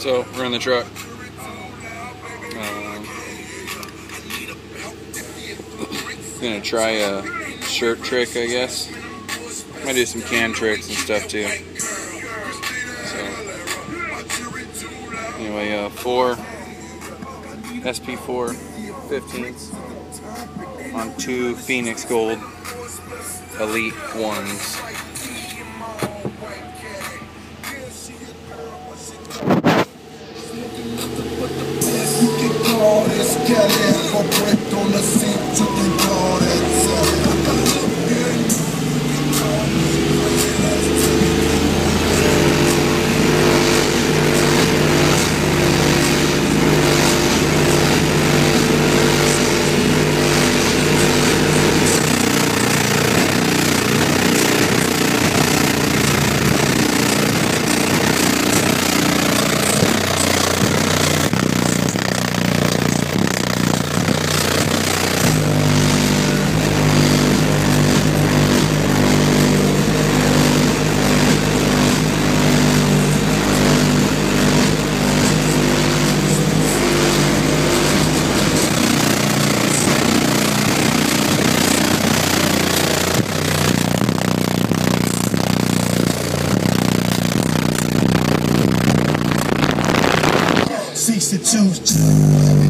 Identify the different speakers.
Speaker 1: So we're in the truck. Um, gonna try a shirt trick, I guess. Might do some can tricks and stuff too. So anyway, uh, four SP4 15s on two Phoenix Gold Elite ones.
Speaker 2: Calais, en pointe, on le sait, tout Sixty-two.